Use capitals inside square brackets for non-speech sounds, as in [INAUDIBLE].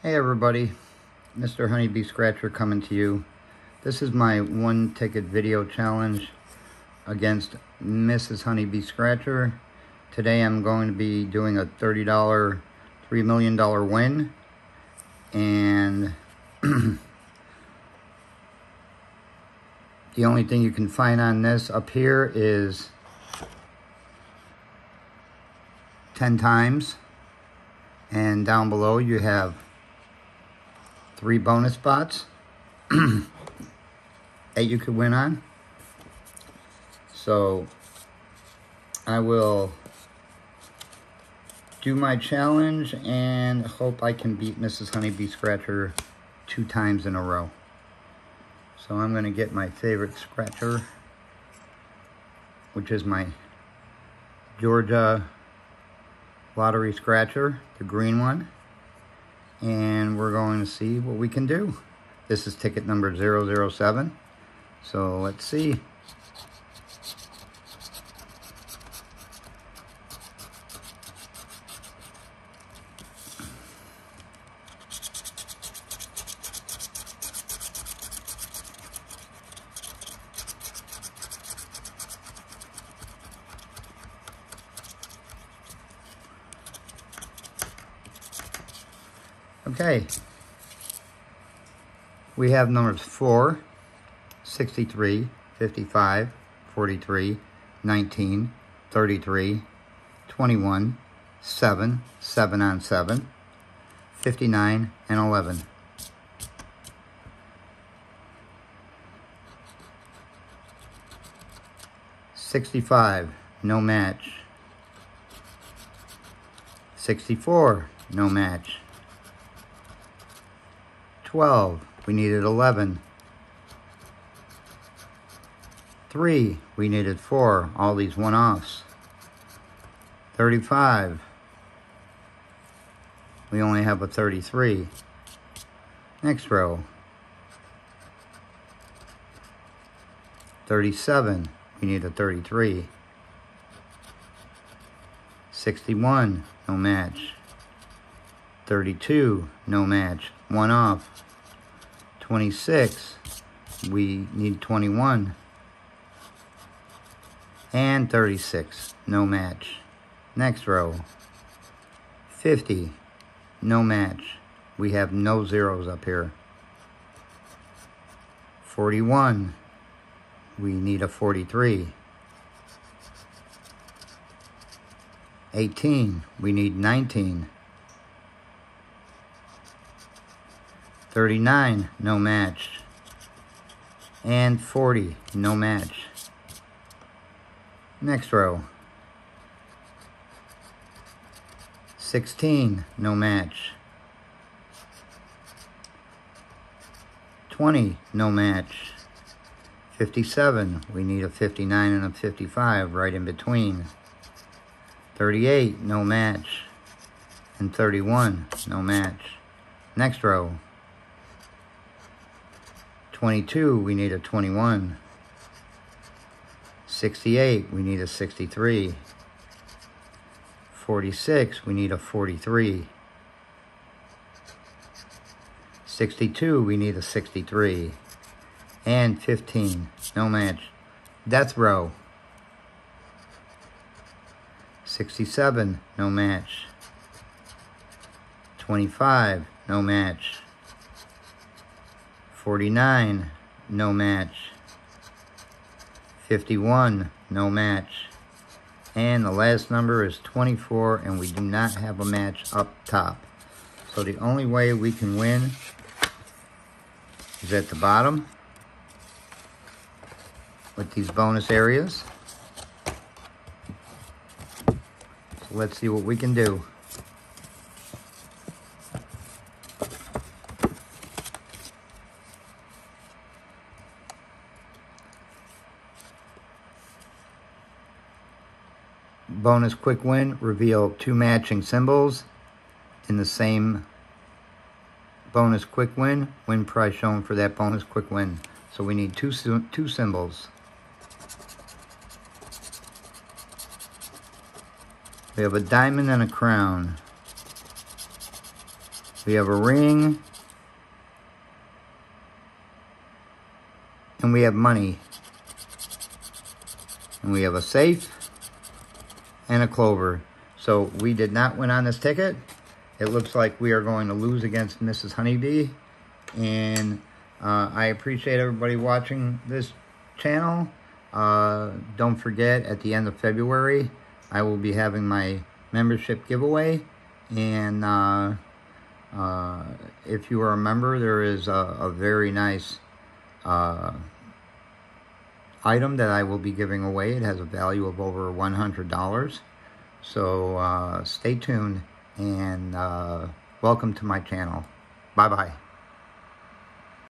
Hey everybody, Mr. Honeybee Scratcher coming to you. This is my one ticket video challenge against Mrs. Honeybee Scratcher. Today I'm going to be doing a $30 $3 million win and [CLEARS THROAT] the only thing you can find on this up here is 10 times and down below you have three bonus spots [CLEARS THROAT] that you could win on. So I will do my challenge and hope I can beat Mrs. Honeybee Scratcher two times in a row. So I'm going to get my favorite scratcher, which is my Georgia lottery scratcher, the green one and we're going to see what we can do. This is ticket number 007. So let's see. Okay. We have numbers 4, 63, 55, 43, 19, 33, 21, 7, 7 on 7, 59, and 11. Sixty-five, no match. Sixty-four, no match. 12. We needed 11. 3. We needed 4. All these one-offs. 35. We only have a 33. Next row. 37. We need a 33. 61. No match. 32. No match one off. 26, we need 21. And 36, no match. Next row, 50, no match. We have no zeros up here. 41, we need a 43. 18, we need 19. 39, no match. And 40, no match. Next row. 16, no match. 20, no match. 57, we need a 59 and a 55 right in between. 38, no match. And 31, no match. Next row. 22, we need a 21. 68, we need a 63. 46, we need a 43. 62, we need a 63. And 15, no match. Death row. 67, no match. 25, no match. 49, no match. 51, no match. And the last number is 24, and we do not have a match up top. So the only way we can win is at the bottom with these bonus areas. So let's see what we can do. Bonus quick win, reveal two matching symbols in the same bonus quick win, win price shown for that bonus quick win. So we need two, two symbols. We have a diamond and a crown. We have a ring. And we have money. And we have a safe and a clover. So we did not win on this ticket. It looks like we are going to lose against Mrs. Honeybee. And uh, I appreciate everybody watching this channel. Uh, don't forget, at the end of February, I will be having my membership giveaway. And uh, uh if you are a member, there is a, a very nice uh, item that I will be giving away. It has a value of over $100. So uh, stay tuned and uh, welcome to my channel. Bye-bye.